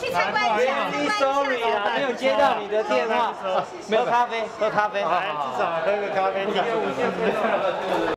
去参观一下，sorry 啊，没有接到你的电话，喝咖啡，喝咖啡，来，至少喝个咖啡，提个五线